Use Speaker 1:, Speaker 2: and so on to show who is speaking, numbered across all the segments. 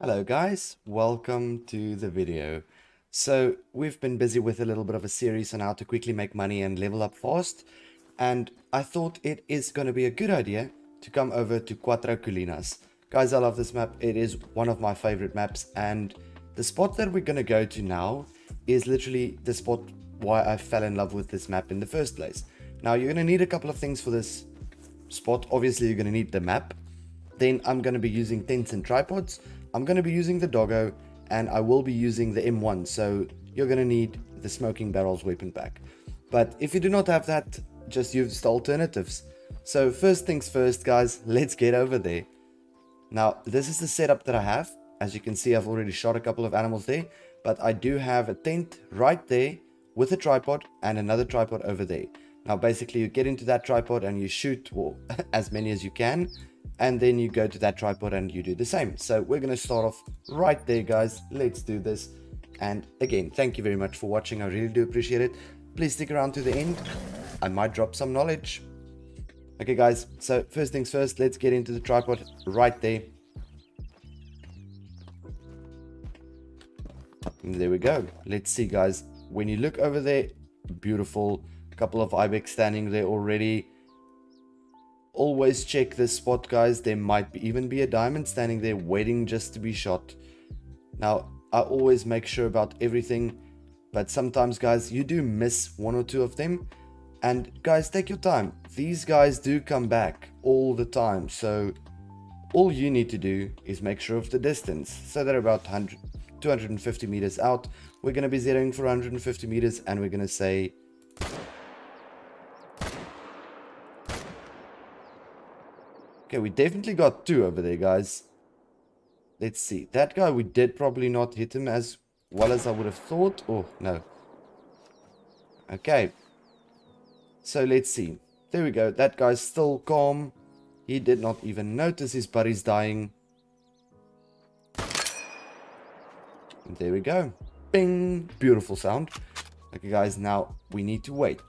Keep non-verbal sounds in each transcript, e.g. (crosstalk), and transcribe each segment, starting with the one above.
Speaker 1: Hello guys, welcome to the video. So we've been busy with a little bit of a series on how to quickly make money and level up fast and I thought it is going to be a good idea to come over to Cuatro Colinas. Guys, I love this map. It is one of my favorite maps and the spot that we're going to go to now is literally the spot why I fell in love with this map in the first place. Now you're going to need a couple of things for this spot. Obviously you're going to need the map. Then I'm going to be using tents and tripods. I'm going to be using the doggo and I will be using the M1 so you're going to need the smoking barrels weapon pack. But if you do not have that, just use the alternatives. So first things first guys, (laughs) let's get over there. Now this is the setup that I have. As you can see I've already shot a couple of animals there. But I do have a tent right there with a tripod and another tripod over there. Now basically you get into that tripod and you shoot well, (laughs) as many as you can and then you go to that tripod and you do the same. So we're going to start off right there guys. Let's do this. And again, thank you very much for watching. I really do appreciate it. Please stick around to the end. I might drop some knowledge. Okay guys, so first things first, let's get into the tripod right there. And there we go. Let's see guys. When you look over there, beautiful. Couple of ibex standing there already always check this spot guys. There might be, even be a diamond standing there waiting just to be shot. Now i always make sure about everything but sometimes guys you do miss one or two of them. And guys take your time. These guys do come back all the time. So all you need to do is make sure of the distance. So they're about 100 250 meters out. We're going to be zeroing for 150 meters and we're going to say Okay, we definitely got two over there, guys. Let's see. That guy, we did probably not hit him as well as I would have thought. Oh, no. Okay. So let's see. There we go. That guy's still calm. He did not even notice his buddy's dying. And there we go. Bing! Beautiful sound. Okay, guys, now we need to wait.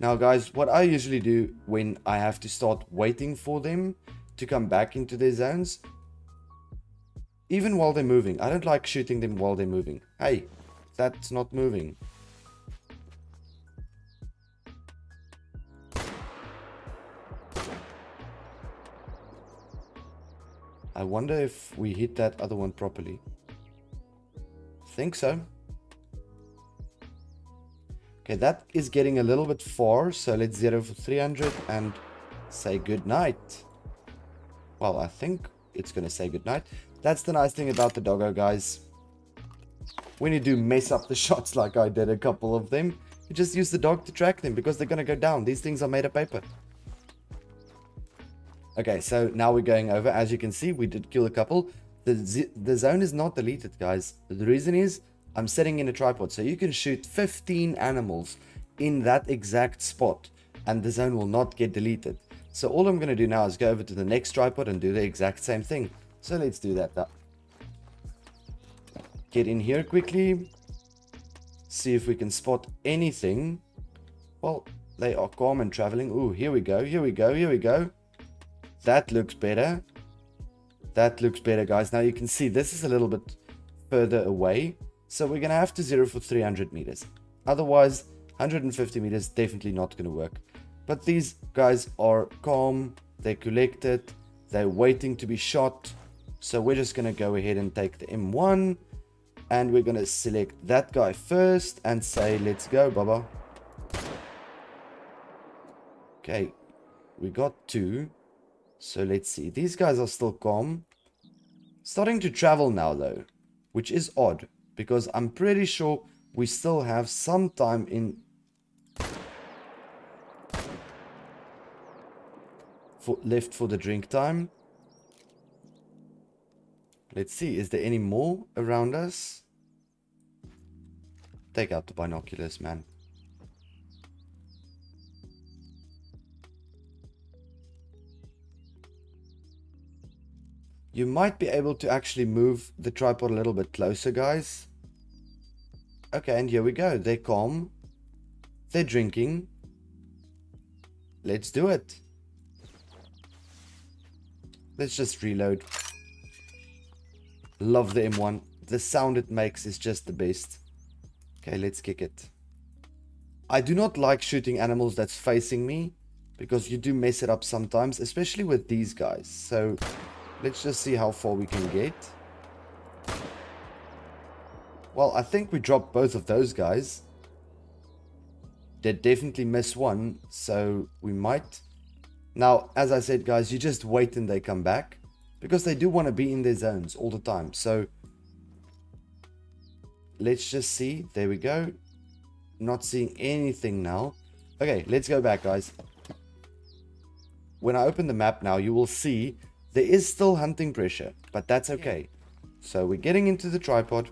Speaker 1: Now guys, what I usually do when I have to start waiting for them to come back into their zones, even while they're moving, I don't like shooting them while they're moving. Hey, that's not moving. I wonder if we hit that other one properly. Think so. Okay, that is getting a little bit far, so let's zero for 300 and say good night. Well, I think it's going to say good night. That's the nice thing about the doggo, guys. When you do mess up the (laughs) shots like I did a couple of them, you just use the dog to track them because they're going to go down. These things are made of paper. Okay, so now we're going over. As you can see, we did kill a couple. The, the zone is not deleted, guys. The reason is I'm setting in a tripod so you can shoot 15 animals in that exact spot and the zone will not get deleted. So all I'm going to do now is go over to the next tripod and do the exact same thing. So let's do that now. Get in here quickly. See if we can spot anything. Well, they are calm and traveling. Ooh, here we go, here we go, here we go. That looks better. That looks better, guys. Now you can see this is a little bit further away. So we're going to have to zero for 300 meters. Otherwise, 150 meters definitely not going to work. But these guys are calm, they're collected, they're waiting to be shot. So we're just going to go ahead and take the M1 and we're going to select that guy first and say, let's go, Baba. Okay, we got two. So let's see. These guys are still calm. Starting to travel now, though, which is odd because I'm pretty sure we still have some time in for, left for the drink time. Let's see, is there any more around us? Take out the binoculars, man. You might be able to actually move the tripod a little bit closer, guys. Okay, and here we go. They're calm. They're drinking. Let's do it. Let's just reload. Love the M1. The sound it makes is just the best. Okay, let's kick it. I do not like shooting animals that's facing me because you do mess it up sometimes, especially with these guys. So let's just see how far we can get. Well, I think we dropped both of those guys. They definitely miss one, so we might. Now, as I said, guys, you just wait and they come back because they do want to be in their zones all the time. So let's just see. There we go. Not seeing anything now. Okay, let's go back, guys. When I open the map now, you will see there is still hunting pressure, but that's okay. So we're getting into the tripod.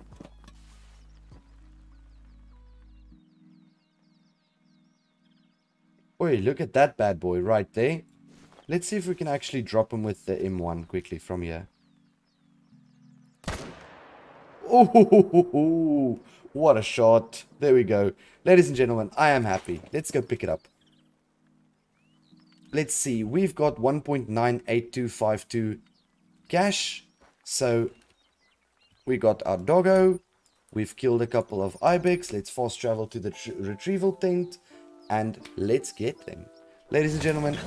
Speaker 1: Oi, look at that bad boy right there. Let's see if we can actually drop him with the M1 quickly from here. Oh, (laughs) what a shot. There we go. Ladies and gentlemen, I am happy. Let's go pick it up. Let's see. We've got 1.98252 cash. So we got our doggo. We've killed a couple of ibex. Let's fast travel to the retrieval tent. And let's get them. Ladies and gentlemen,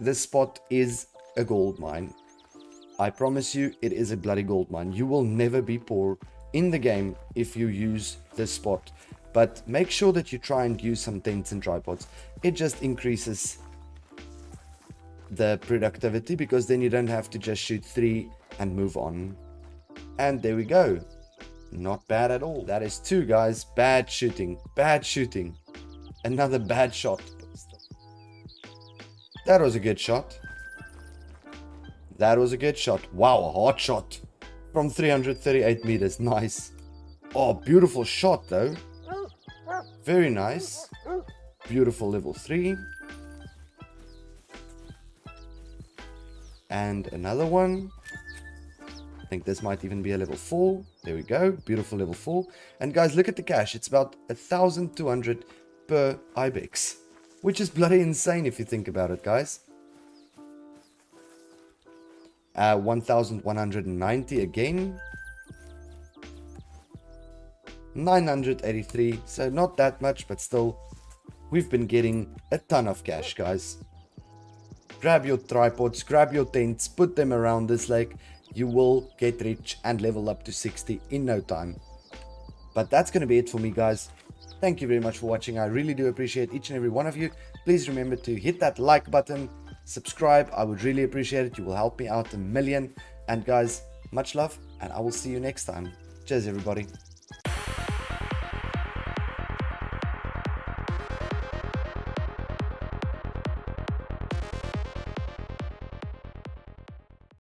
Speaker 1: this spot is a gold mine. I promise you, it is a bloody gold mine. You will never be poor in the game if you use this spot. But make sure that you try and use some tents and tripods. It just increases the productivity because then you don't have to just shoot three and move on. And there we go. Not bad at all. That is two guys. Bad shooting. Bad shooting. Another bad shot. That was a good shot. That was a good shot. Wow, a hard shot. From 338 meters. Nice. Oh, beautiful shot though. Very nice. Beautiful level 3. And another one. I think this might even be a level 4. There we go. Beautiful level 4. And guys, look at the cash. It's about 1,200 per Ibex. Which is bloody insane if you think about it, guys. Uh, 1190 again. 983, so not that much, but still, we've been getting a ton of cash, guys. Grab your tripods, grab your tents, put them around this lake. You will get rich and level up to 60 in no time. But that's going to be it for me, guys. Thank you very much for watching. I really do appreciate each and every one of you. Please remember to hit that like button, subscribe. I would really appreciate it. You will help me out a million. And guys, much love and I will see you next time. Cheers, everybody.